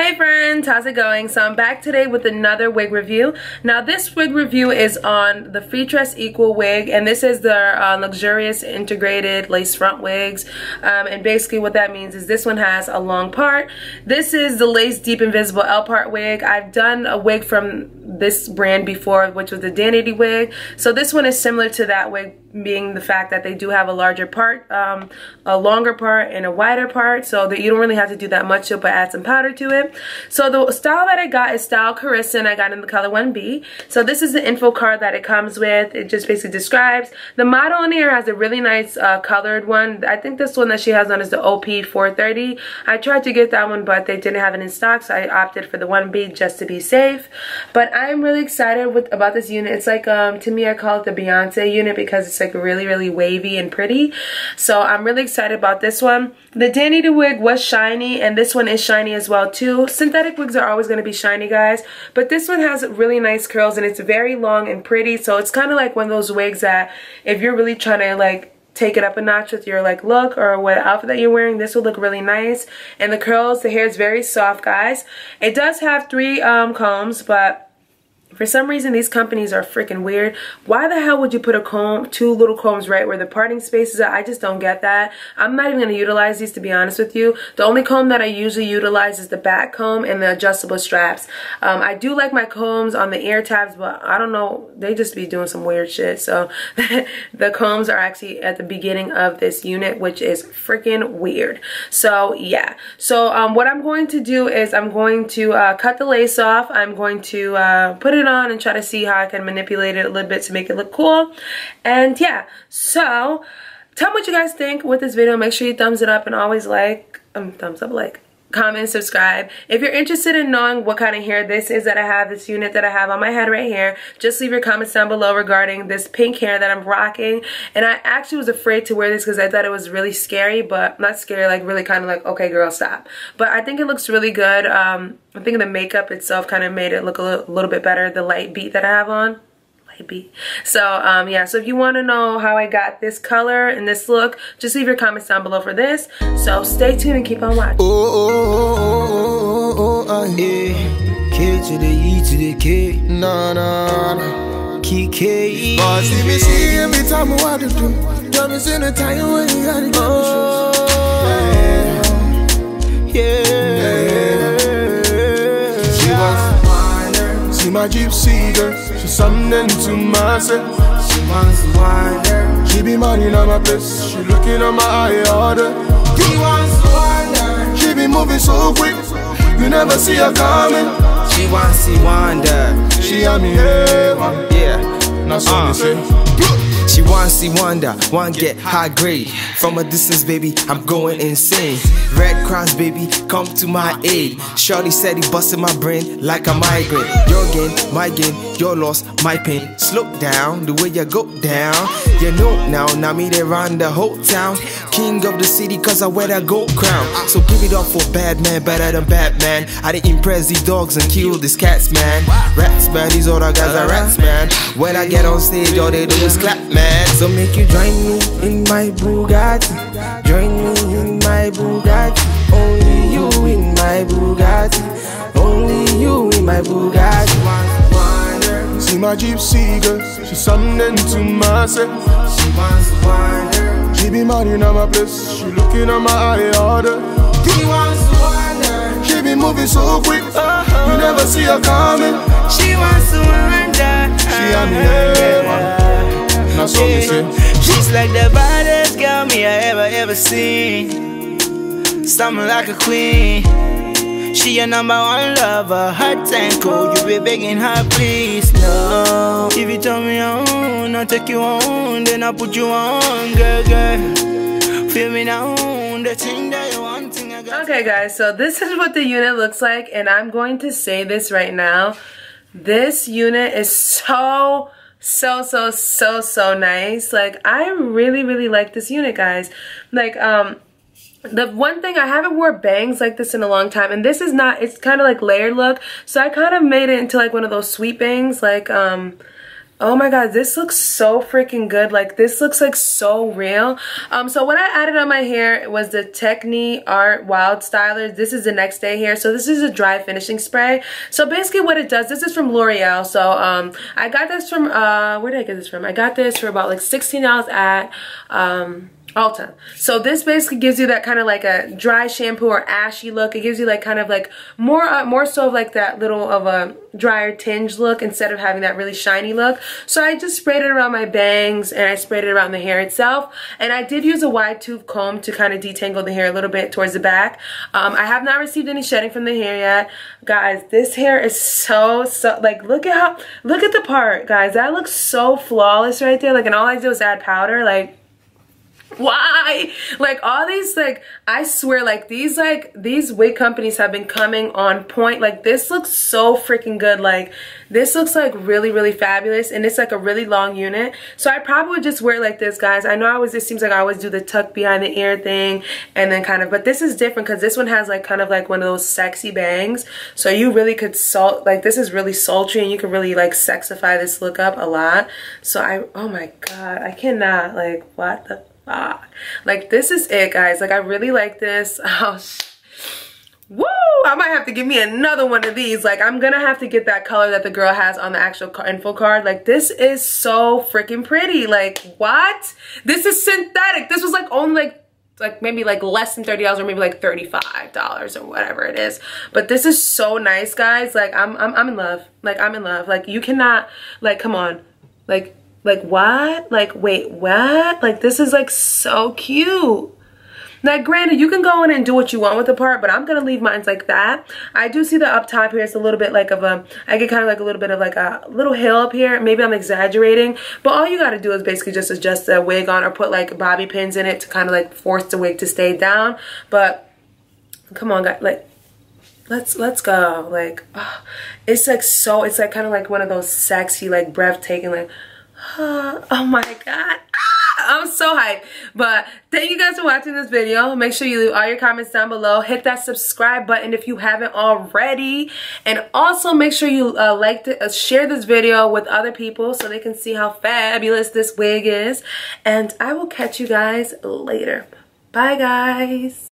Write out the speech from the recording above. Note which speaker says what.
Speaker 1: Hey friends, how's it going? So I'm back today with another wig review. Now this wig review is on the Free Freetress Equal wig and this is their uh, luxurious integrated lace front wigs. Um, and basically what that means is this one has a long part. This is the Lace Deep Invisible L part wig. I've done a wig from this brand before which was the Danity wig. So this one is similar to that wig being the fact that they do have a larger part, um, a longer part and a wider part so that you don't really have to do that much to but add some powder to it. So the style that I got is Style Karissa and I got in the color 1B. So this is the info card that it comes with. It just basically describes. The model in here has a really nice uh, colored one. I think this one that she has on is the OP430. I tried to get that one but they didn't have it in stock so I opted for the 1B just to be safe. But I'm really excited with about this unit. It's like, um, to me I call it the Beyonce unit because it's like really, really wavy and pretty. So I'm really excited about this one. The Danity wig was shiny and this one is shiny as well too. Synthetic wigs are always going to be shiny guys. But this one has really nice curls and it's very long and pretty. So it's kind of like one of those wigs that if you're really trying to like take it up a notch with your like look or what outfit that you're wearing this will look really nice and the curls the hair is very soft guys it does have three um combs but for some reason, these companies are freaking weird. Why the hell would you put a comb, two little combs right where the parting spaces are? I just don't get that. I'm not even going to utilize these to be honest with you. The only comb that I usually utilize is the back comb and the adjustable straps. Um, I do like my combs on the ear tabs, but I don't know. They just be doing some weird shit. So the combs are actually at the beginning of this unit, which is freaking weird. So yeah. So um, what I'm going to do is I'm going to uh, cut the lace off. I'm going to uh, put it on and try to see how I can manipulate it a little bit to make it look cool. And yeah, so tell me what you guys think with this video. Make sure you thumbs it up and always like, um, thumbs up, like, comment, subscribe. If you're interested in knowing what kind of hair this is that I have, this unit that I have on my head right here, just leave your comments down below regarding this pink hair that I'm rocking. And I actually was afraid to wear this because I thought it was really scary, but not scary, like really kind of like, okay girl, stop. But I think it looks really good. Um, I think the makeup itself kind of made it look a little, a little bit better, the light beat that I have on be. So um, yeah, so if you want to know how I got this color and this look, just leave your comments down below for this. So stay tuned and keep on watching. Oh, oh, oh, oh, oh, yeah. K to the E to the K, nah, nah, nah. Kiki. Oh, see me see every time I want to do. Diamonds in the time when you gotta get oh, yeah. yeah. yeah. See my gypsy girl she's something to myself. She wants to wind her. She be minding on my place. She looking at my eye order. She wants to wind her. She be moving so quick. You never see her coming. She wants to wind her. She on me heaven. Yeah. That's what uh. say. She wants see wonder, want get high grade. From a distance, baby, I'm going insane. Red Cross, baby, come to my aid. Shorty said he busted my brain like a migraine. Your gain, my gain, your loss, my pain. Slow down, the way you go down. You know now, now me they run the whole town. King of the city, cause I wear that gold crown. So give it up for bad man, better than Batman. I didn't impress these dogs and kill these cats, man. Rats, man, these other guys are rats, man. When I get on stage, all they do is clap, man. So make you join me in my Bugatti. Join me in my Bugatti. Only you in my Bugatti. My gypsy girl, she's something to myself. She wants to wind her. She be minding on my place, she looking at my eye order. She wants to wind her. She be moving so quick, uh -huh. you never see her coming. She wants to wind her. She on the head now so me say. She's like the baddest girl me I ever ever seen. Something like a queen. She your number one lover, hot and cold. You be begging her, please, no. If you tell me I own, I'll take you on, then I'll put you on, girl, girl. Feel me now, the thing that you want. Okay, guys, so this is what the unit looks like, and I'm going to say this right now. This unit is so so so so so nice like i really really like this unit guys like um the one thing I haven't wore bangs like this in a long time and this is not it's kind of like layered look so I kind of made it into like one of those sweet bangs like um Oh my god, this looks so freaking good. Like this looks like so real. Um, so what I added on my hair was the Tecniart Wild Styler. This is the next day hair. So this is a dry finishing spray. So basically what it does, this is from L'Oreal. So um, I got this from, uh, where did I get this from? I got this for about like $16 at, um, Ulta. So this basically gives you that kind of like a dry shampoo or ashy look. It gives you like kind of like more uh, more so of like that little of a drier tinge look instead of having that really shiny look. So I just sprayed it around my bangs and I sprayed it around the hair itself. And I did use a wide tooth comb to kind of detangle the hair a little bit towards the back. Um, I have not received any shedding from the hair yet. Guys, this hair is so, so, like look at how, look at the part guys. That looks so flawless right there. Like and all I did was add powder. Like why? Like all these like i swear like these like these wig companies have been coming on point. Like this looks so freaking good. Like this looks like really really fabulous and it's like a really long unit. So i probably would just wear like this guys. I know i always it seems like i always do the tuck behind the ear thing and then kind of but this is different because this one has like kind of like one of those sexy bangs. So you really could salt like this is really sultry and you could really like sexify this look up a lot. So i oh my god i cannot like what the like this is it guys like i really like this oh Woo! I might have to give me another one of these. Like, I'm gonna have to get that color that the girl has on the actual info card. Like, this is so freaking pretty. Like, what? This is synthetic. This was like only like like maybe like less than $30 or maybe like $35 or whatever it is. But this is so nice, guys. Like, I'm, I'm, I'm in love. Like, I'm in love. Like, you cannot, like, come on. Like, like what? Like wait, what? Like this is like so cute. Now, granted, you can go in and do what you want with the part, but I'm going to leave mine like that. I do see the up top here. It's a little bit like of a, I get kind of like a little bit of like a little hill up here. Maybe I'm exaggerating, but all you got to do is basically just adjust the wig on or put like bobby pins in it to kind of like force the wig to stay down. But come on, guys, like let's let's go like oh, it's like so it's like kind of like one of those sexy like breathtaking like oh my god I'm so hyped. But thank you guys for watching this video. Make sure you leave all your comments down below. Hit that subscribe button if you haven't already. And also make sure you uh, like to uh, share this video with other people so they can see how fabulous this wig is. And I will catch you guys later. Bye guys.